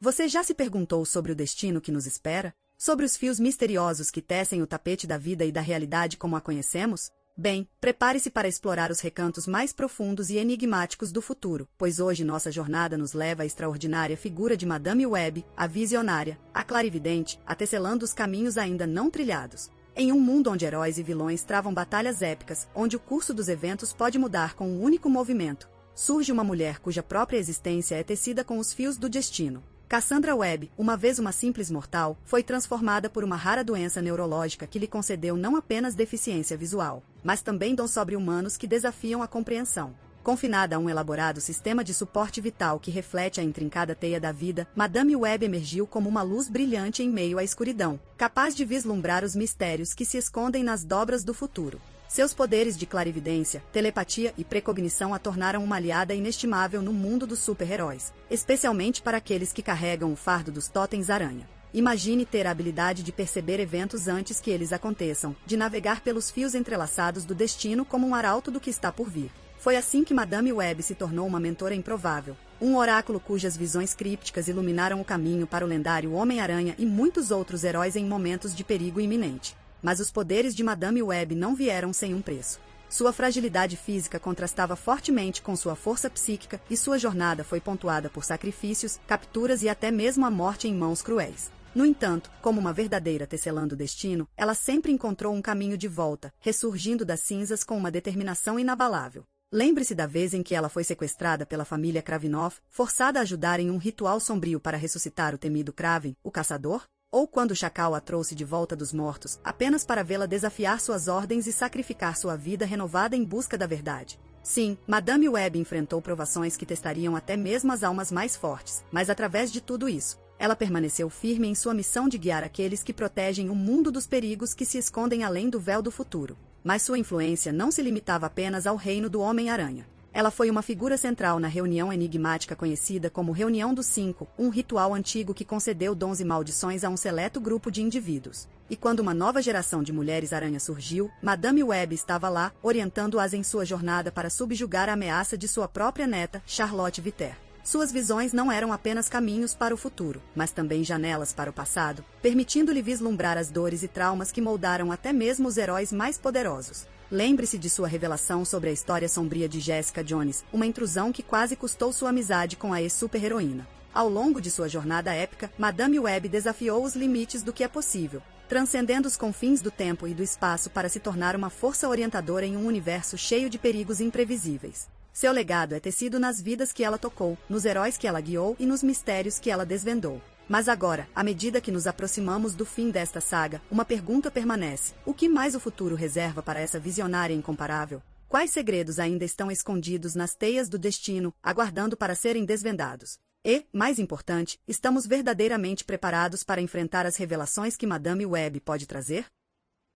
Você já se perguntou sobre o destino que nos espera? Sobre os fios misteriosos que tecem o tapete da vida e da realidade como a conhecemos? Bem, prepare-se para explorar os recantos mais profundos e enigmáticos do futuro, pois hoje nossa jornada nos leva à extraordinária figura de Madame Web, a visionária, a clarividente, atecelando os caminhos ainda não trilhados. Em um mundo onde heróis e vilões travam batalhas épicas, onde o curso dos eventos pode mudar com um único movimento, surge uma mulher cuja própria existência é tecida com os fios do destino. Cassandra Webb, uma vez uma simples mortal, foi transformada por uma rara doença neurológica que lhe concedeu não apenas deficiência visual, mas também dons sobre-humanos que desafiam a compreensão. Confinada a um elaborado sistema de suporte vital que reflete a intrincada teia da vida, Madame Webb emergiu como uma luz brilhante em meio à escuridão, capaz de vislumbrar os mistérios que se escondem nas dobras do futuro. Seus poderes de clarividência, telepatia e precognição a tornaram uma aliada inestimável no mundo dos super-heróis, especialmente para aqueles que carregam o fardo dos totens aranha. Imagine ter a habilidade de perceber eventos antes que eles aconteçam, de navegar pelos fios entrelaçados do destino como um arauto do que está por vir. Foi assim que Madame Webb se tornou uma mentora improvável, um oráculo cujas visões crípticas iluminaram o caminho para o lendário Homem-Aranha e muitos outros heróis em momentos de perigo iminente. Mas os poderes de Madame Web não vieram sem um preço. Sua fragilidade física contrastava fortemente com sua força psíquica e sua jornada foi pontuada por sacrifícios, capturas e até mesmo a morte em mãos cruéis. No entanto, como uma verdadeira tecelã do destino, ela sempre encontrou um caminho de volta, ressurgindo das cinzas com uma determinação inabalável. Lembre-se da vez em que ela foi sequestrada pela família Kravinov, forçada a ajudar em um ritual sombrio para ressuscitar o temido Kraven, o caçador? Ou quando o Chacal a trouxe de volta dos mortos, apenas para vê-la desafiar suas ordens e sacrificar sua vida renovada em busca da verdade. Sim, Madame Webb enfrentou provações que testariam até mesmo as almas mais fortes, mas através de tudo isso, ela permaneceu firme em sua missão de guiar aqueles que protegem o mundo dos perigos que se escondem além do véu do futuro. Mas sua influência não se limitava apenas ao reino do Homem-Aranha. Ela foi uma figura central na reunião enigmática conhecida como Reunião dos Cinco, um ritual antigo que concedeu dons e maldições a um seleto grupo de indivíduos. E quando uma nova geração de mulheres-aranha surgiu, Madame Webb estava lá, orientando-as em sua jornada para subjugar a ameaça de sua própria neta, Charlotte Viter. Suas visões não eram apenas caminhos para o futuro, mas também janelas para o passado, permitindo-lhe vislumbrar as dores e traumas que moldaram até mesmo os heróis mais poderosos. Lembre-se de sua revelação sobre a história sombria de Jessica Jones, uma intrusão que quase custou sua amizade com a ex-super-heroína. Ao longo de sua jornada épica, Madame Web desafiou os limites do que é possível, transcendendo os confins do tempo e do espaço para se tornar uma força orientadora em um universo cheio de perigos imprevisíveis. Seu legado é tecido nas vidas que ela tocou, nos heróis que ela guiou e nos mistérios que ela desvendou. Mas agora, à medida que nos aproximamos do fim desta saga, uma pergunta permanece: o que mais o futuro reserva para essa visionária incomparável? Quais segredos ainda estão escondidos nas teias do destino, aguardando para serem desvendados? E, mais importante, estamos verdadeiramente preparados para enfrentar as revelações que Madame Web pode trazer?